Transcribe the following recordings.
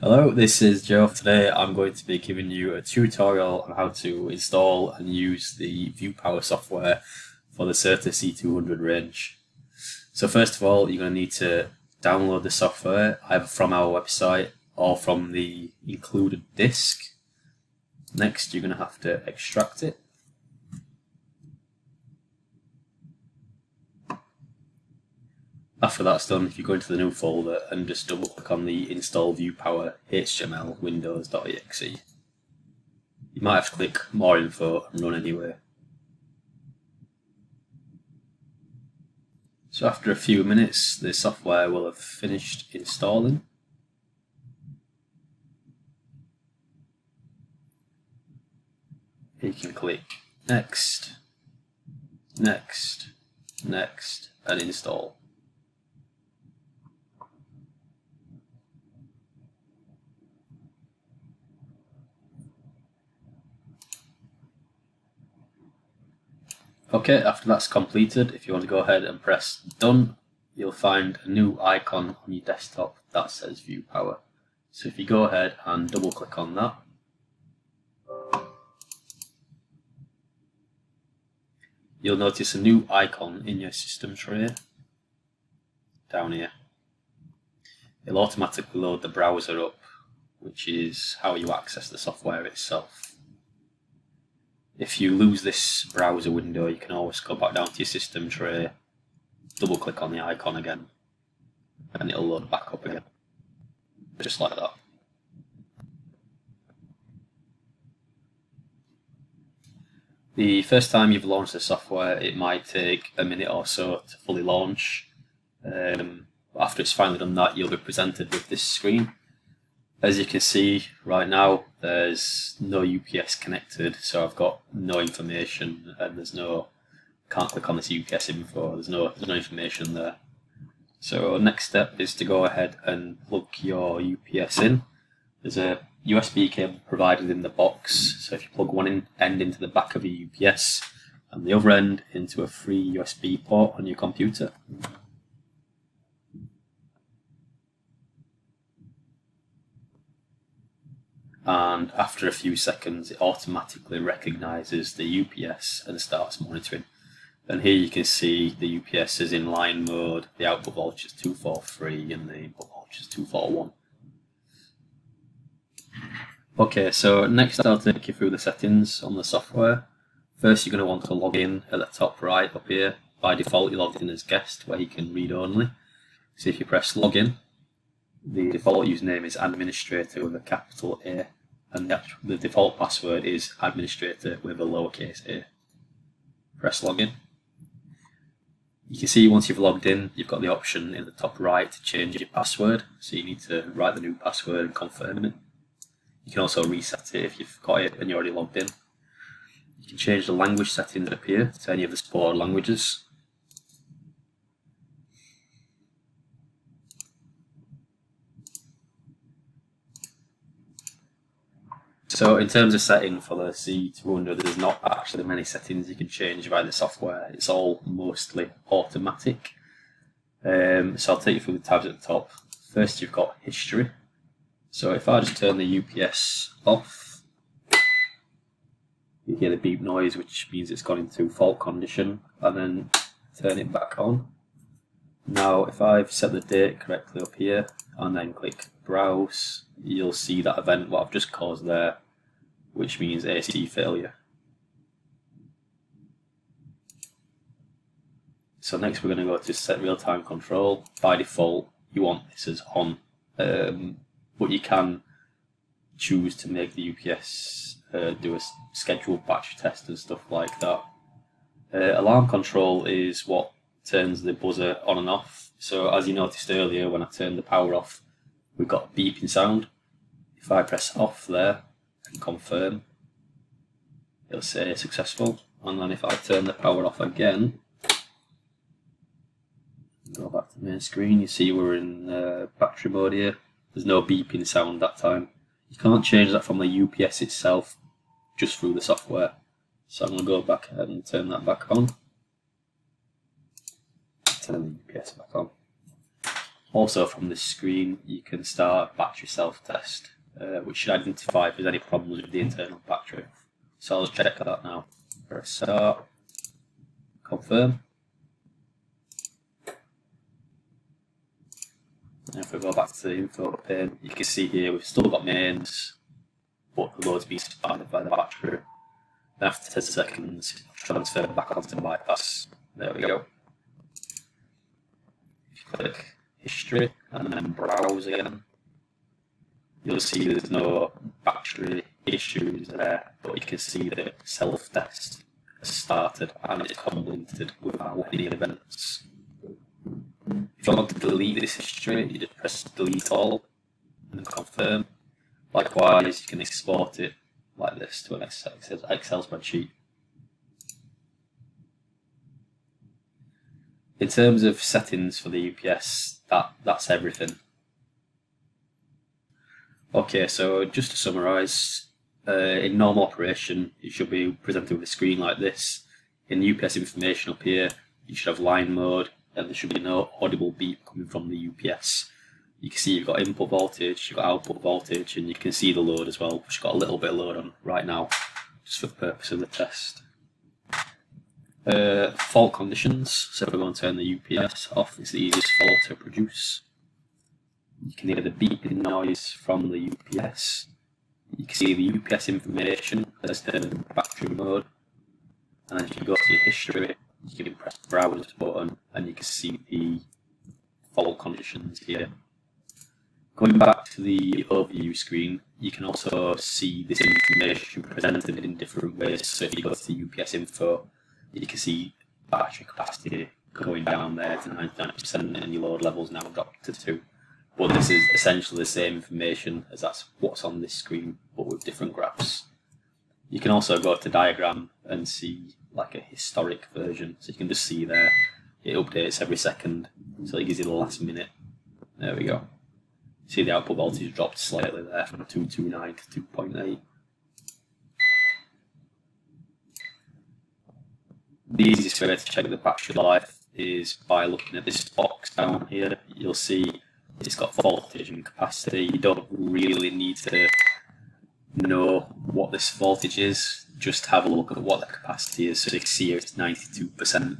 Hello, this is Joe. Today I'm going to be giving you a tutorial on how to install and use the ViewPower software for the Certa C200 range. So first of all, you're going to need to download the software either from our website or from the included disk. Next, you're going to have to extract it. After that's done, if you go into the new folder and just double click on the install ViewPower HTML windows.exe, you might have to click more info and run anyway. So after a few minutes, the software will have finished installing. You can click Next, Next, Next, and Install. Okay, after that's completed, if you want to go ahead and press done, you'll find a new icon on your desktop that says view power. So if you go ahead and double click on that, you'll notice a new icon in your system tray down here. It'll automatically load the browser up, which is how you access the software itself. If you lose this browser window, you can always go back down to your system tray, double click on the icon again, and it'll load back up again. Just like that. The first time you've launched the software, it might take a minute or so to fully launch. Um, after it's finally done that, you'll be presented with this screen. As you can see right now, there's no UPS connected, so I've got no information, and there's no can't click on this UPS info. There's no there's no information there. So next step is to go ahead and plug your UPS in. There's a USB cable provided in the box, so if you plug one end into the back of your UPS and the other end into a free USB port on your computer. And after a few seconds it automatically recognizes the UPS and starts monitoring. And here you can see the UPS is in line mode, the output voltage is 243 and the input voltage is 241. Okay, so next I'll take you through the settings on the software. First you're going to want to log in at the top right up here. By default you're logged in as guest where you can read only. So if you press login, the default username is administrator with a capital A and the, the default password is administrator with a lowercase a. Press login. You can see once you've logged in, you've got the option in the top right to change your password. So you need to write the new password and confirm it. You can also reset it if you've got it and you're already logged in. You can change the language settings up here to any of the supported languages. So in terms of setting for the C200, there's not actually many settings you can change by the software. It's all mostly automatic. Um, so I'll take you through the tabs at the top. First you've got history. So if I just turn the UPS off, you hear the beep noise, which means it's gone into fault condition, and then turn it back on. Now if I've set the date correctly up here, and then click browse, you'll see that event what I've just caused there which means AC failure. So next we're going to go to set real-time control. By default, you want this as on, um, but you can choose to make the UPS uh, do a scheduled batch test and stuff like that. Uh, alarm control is what turns the buzzer on and off. So as you noticed earlier, when I turned the power off, we've got a beeping sound. If I press off there, and confirm, it'll say successful. And then if I turn the power off again, go back to the main screen, you see we're in uh, battery mode here. There's no beeping sound that time. You can't change that from the UPS itself, just through the software. So I'm going to go back and turn that back on. Turn the UPS back on. Also from this screen you can start a battery self-test uh, which should identify if there's any problems with the internal battery. So I'll just check that now. Press start, confirm. And if we go back to the info pane, you can see here we've still got mains, but the load's been by the battery. After 10 seconds, transfer back onto the bypass. There we go. Click history and then browse again. You'll see there's no battery issues there, but you can see the self test has started and it's completed without any events. If you want to delete this history, you just press delete all and then confirm. Likewise, you can export it like this to an Excel, Excel spreadsheet. In terms of settings for the UPS, that, that's everything. Okay, so just to summarise, uh, in normal operation, you should be presented with a screen like this. In UPS information up here, you should have line mode, and there should be no audible beep coming from the UPS. You can see you've got input voltage, you've got output voltage, and you can see the load as well, which has got a little bit of load on right now, just for the purpose of the test. Uh, fault conditions, so if we're going to turn the UPS off, it's the easiest fault to produce. You can hear the beeping noise from the UPS. You can see the UPS information as turned battery mode. And as you go to your history, you can press the browse button and you can see the fault conditions here. Going back to the overview screen, you can also see this information presented in different ways. So if you go to the UPS info, you can see battery capacity going down there to 99% and your load levels now dropped to 2. But this is essentially the same information as that's what's on this screen, but with different graphs. You can also go to diagram and see like a historic version, so you can just see there it updates every second, so it gives you the last minute. There we go. See the output voltage dropped slightly there from 229 to 2.8. The easiest way to check the battery life is by looking at this box down here. You'll see it's got voltage and capacity. You don't really need to know what this voltage is. Just have a look at what the capacity is. So you can see it's 92%.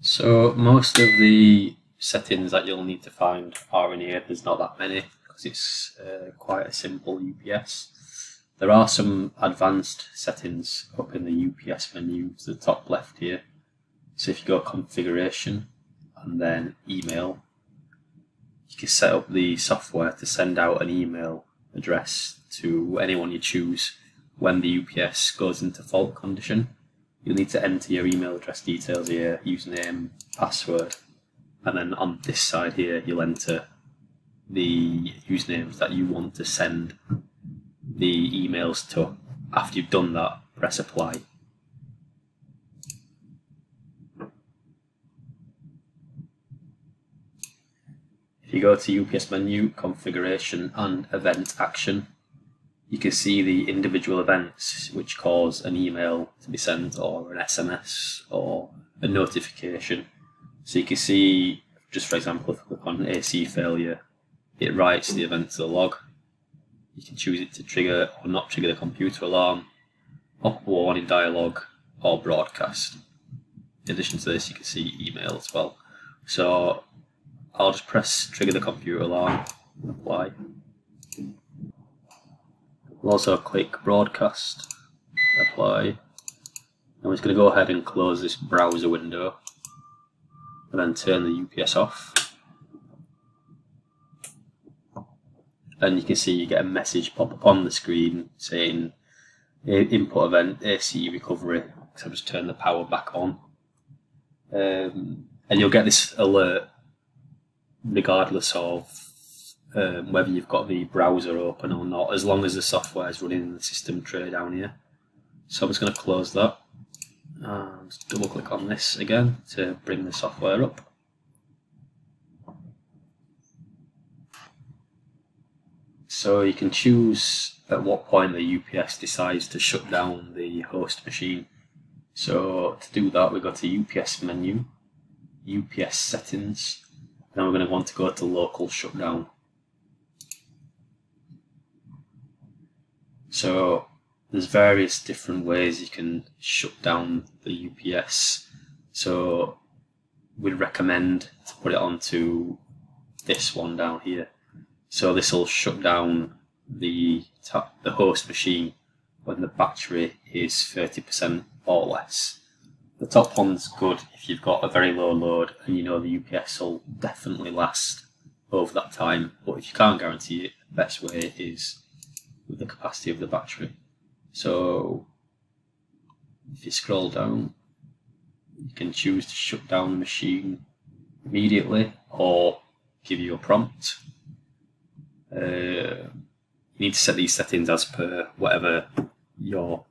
So most of the settings that you'll need to find are in here. There's not that many because it's uh, quite a simple UPS. There are some advanced settings up in the UPS menu to the top left here. So if you go configuration and then email, you can set up the software to send out an email address to anyone you choose when the UPS goes into fault condition. You'll need to enter your email address details here, username, password, and then on this side here you'll enter the usernames that you want to send the emails to. After you've done that, press apply. If you go to UPS menu, configuration and event action, you can see the individual events which cause an email to be sent or an SMS or a notification. So you can see, just for example, if I click on AC failure, it writes the event to the log. You can choose it to trigger or not trigger the computer alarm, up warning dialog, or broadcast. In addition to this, you can see email as well. So I'll just press trigger the computer alarm, apply. We'll also click broadcast, apply. I'm just going to go ahead and close this browser window and then turn the UPS off. And you can see you get a message pop up on the screen saying input event AC recovery. So I've just turn the power back on. Um, and you'll get this alert regardless of um, whether you've got the browser open or not, as long as the software is running in the system tray down here. So I'm just going to close that and double click on this again to bring the software up. So you can choose at what point the UPS decides to shut down the host machine. So to do that we go to UPS menu UPS settings. Now we're going to want to go to local shutdown. So there's various different ways you can shut down the UPS. So we'd recommend to put it onto this one down here. So this will shut down the the host machine when the battery is 30% or less. The top one's good if you've got a very low load and you know the UPS will definitely last over that time. But if you can't guarantee it, the best way is with the capacity of the battery. So if you scroll down, you can choose to shut down the machine immediately or give you a prompt. Uh, you need to set these settings as per whatever your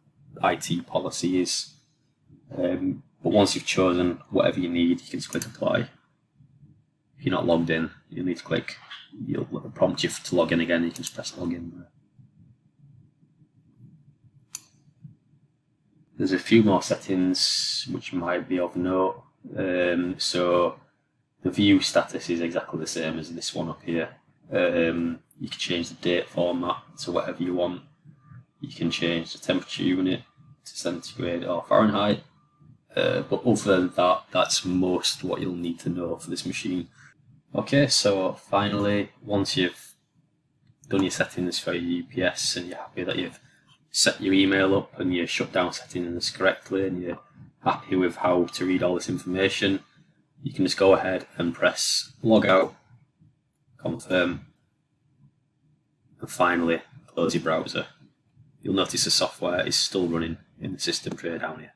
IT policy is. Um, but once you've chosen whatever you need, you can just click apply. If you're not logged in, you'll need to click, you'll prompt you to log in again, you can just press login there. There's a few more settings which might be of note. Um, so the view status is exactly the same as this one up here. Um, you can change the date format to whatever you want. You can change the temperature unit to centigrade or Fahrenheit. Uh, but other than that, that's most what you'll need to know for this machine. Okay, so finally, once you've done your settings for your UPS and you're happy that you've set your email up and your shutdown settings correctly and you're happy with how to read all this information, you can just go ahead and press log out, confirm, and finally close your browser. You'll notice the software is still running in the system tray down here.